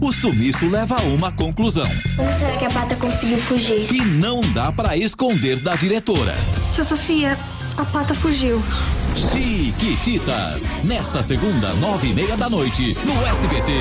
o sumiço leva a uma conclusão. Como será que a pata conseguiu fugir? E não dá para esconder da diretora. Tia Sofia, a pata fugiu. Chiquititas, nesta segunda, nove e meia da noite, no SBT.